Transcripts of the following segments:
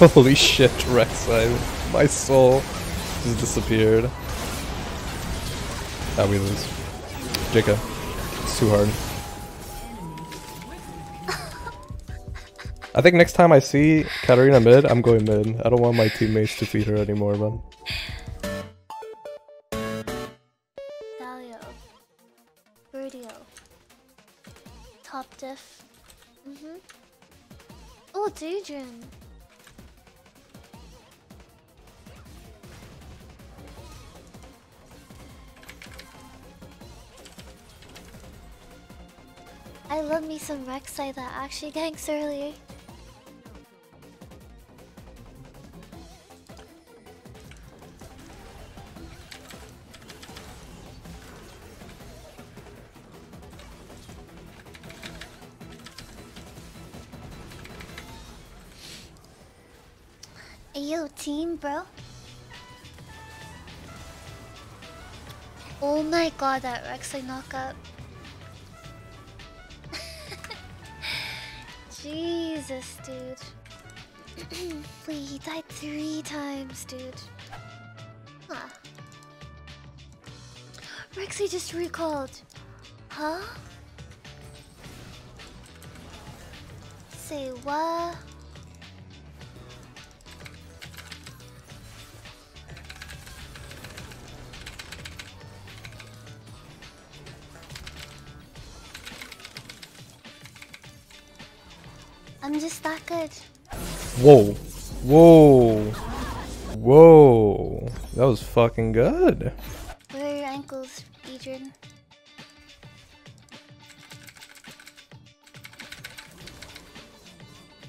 Holy shit, Rek'Sai. My soul just disappeared. How we lose. Jika. It's too hard. I think next time I see Katarina mid, I'm going mid. I don't want my teammates to feed her anymore, man. Dalio. Birdio. Top diff. Mm-hmm. Oh, Daedrin. I love me some Rek'Sai that actually ganks early. Ayo, team, bro. Oh my god, that Rek'Sai knockup. Jesus, dude. Wait, he died three times, dude. Huh. Rexy just recalled. Huh? Say what? I'm just that good. Whoa. Whoa. Whoa. That was fucking good. Where are your ankles, Adrian?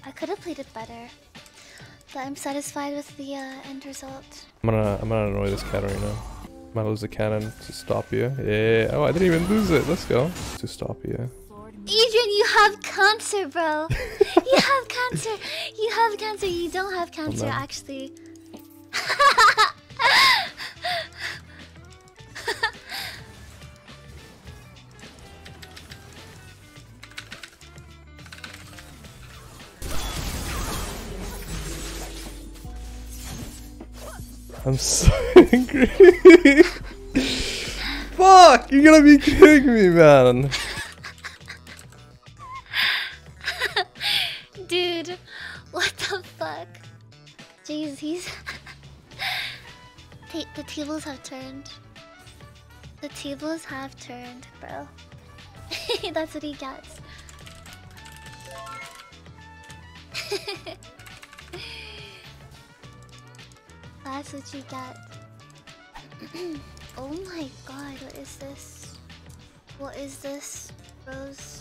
I could have played it better, but I'm satisfied with the uh, end result. I'm gonna I'm gonna annoy this Katarina. Might lose the cannon to stop you. Yeah. Oh, I didn't even lose it. Let's go. To stop you. Adrian, you have cancer, bro. you have cancer. You have cancer. You don't have cancer, actually. I'm so angry. Fuck! You're gonna be kidding me, man. He's. Ta- the tables have turned. The tables have turned, bro. That's what he gets. That's what you get. oh my god, what is this? What is this, Rose?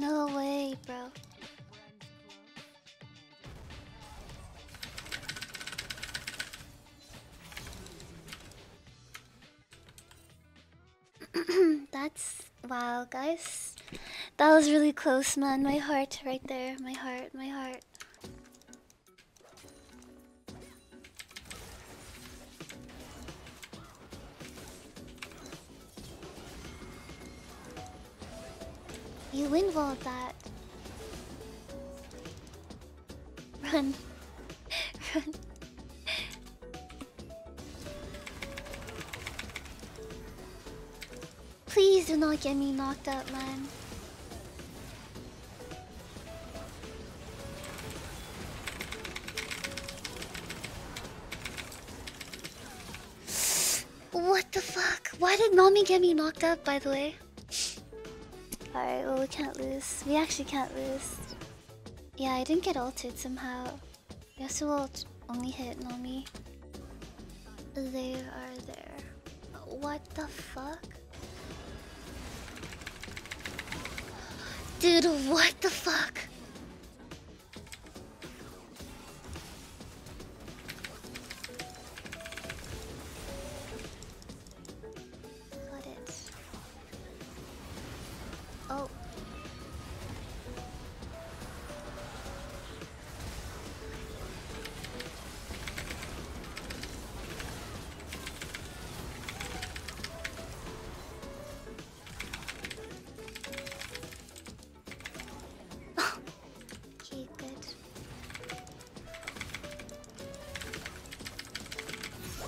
No way, bro. That's wow, guys. That was really close, man. My heart right there. My heart, my heart. You windwalled that. Run. Run. Please do not get me knocked out, man. What the fuck? Why did mommy get me knocked out, by the way? Alright, oh, well, we can't lose. We actually can't lose. Yeah, I didn't get altered somehow. Yasuo ult only hit Nomi. They are there. What the fuck? Dude, what the fuck?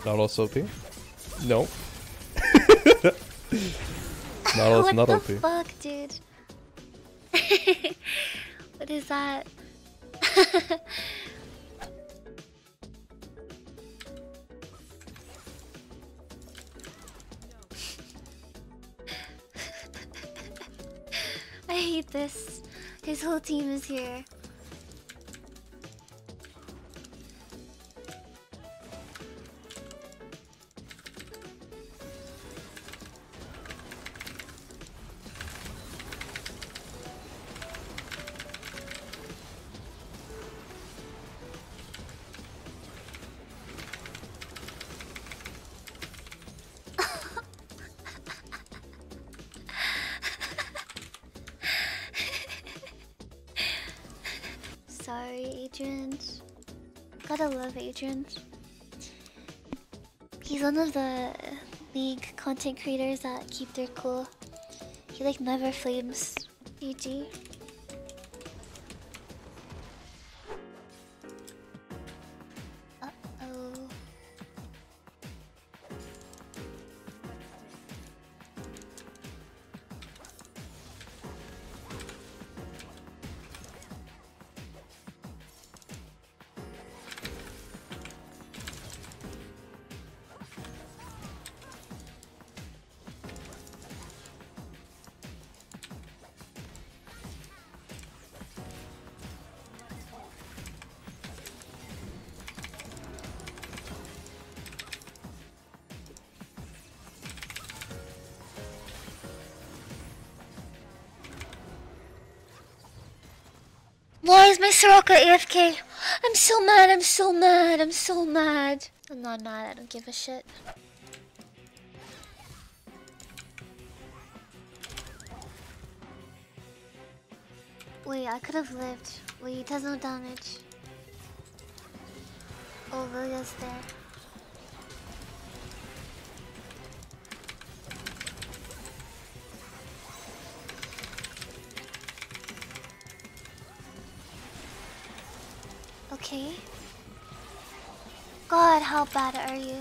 Not also OP? No. not also what not the OP. fuck, dude? what is that? I hate this. His whole team is here. Sorry, Adrian. Gotta love Adrian. He's one of the league content creators that keep their cool. He like never flames. GG. Why is my Soraka AFK? I'm so mad, I'm so mad, I'm so mad. I'm not mad, I don't give a shit. Wait, I could have lived. Wait, it does no damage. Oh, Lilia's there. Okay. God, how bad are you?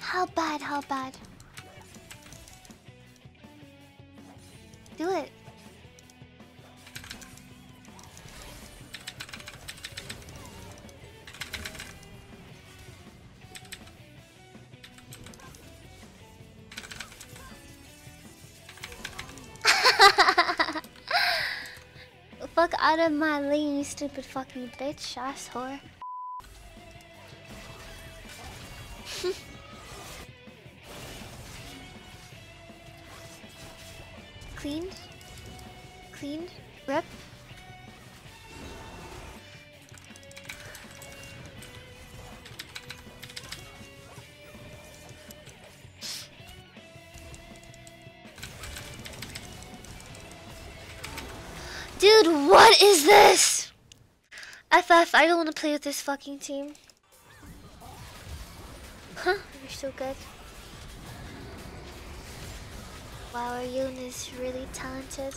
How bad, how bad? Do it. Out of my lane, you stupid fucking bitch, ass whore. Dude, what is this? FF, I don't want to play with this fucking team. Huh, you're so good. Wow, Arjun is really talented.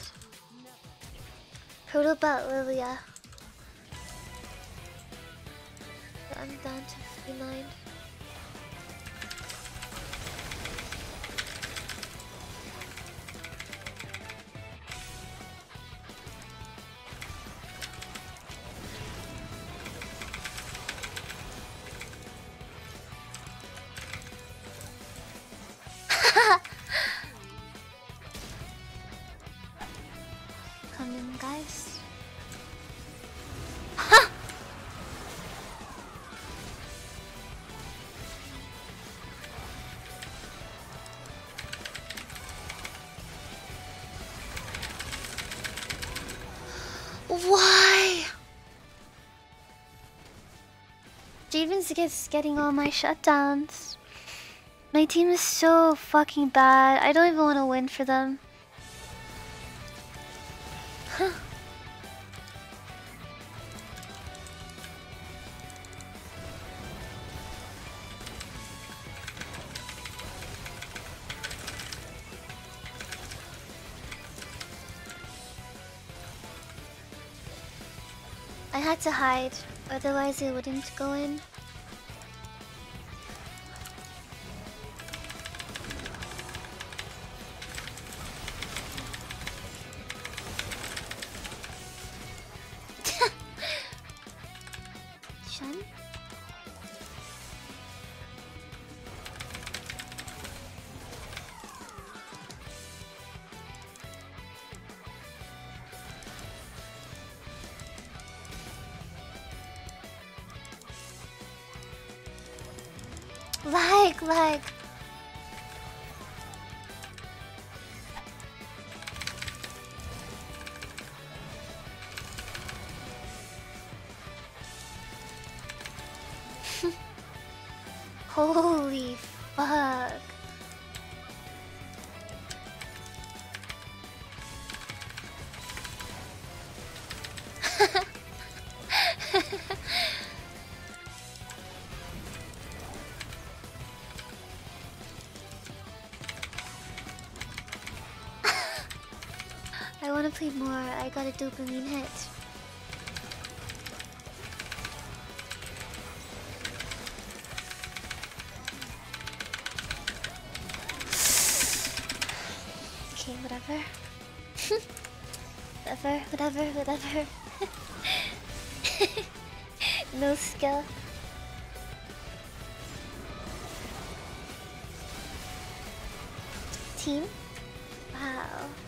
Heard about Lilia. I'm down to 59. Come in, guys. Why? Jarvan's gets getting all my shutdowns. My team is so fucking bad. I don't even want to win for them. I had to hide, otherwise it wouldn't go in. Holy fuck. Play more. I got a dopamine hit. Okay, whatever. whatever, whatever, whatever. no skill. Team? Wow.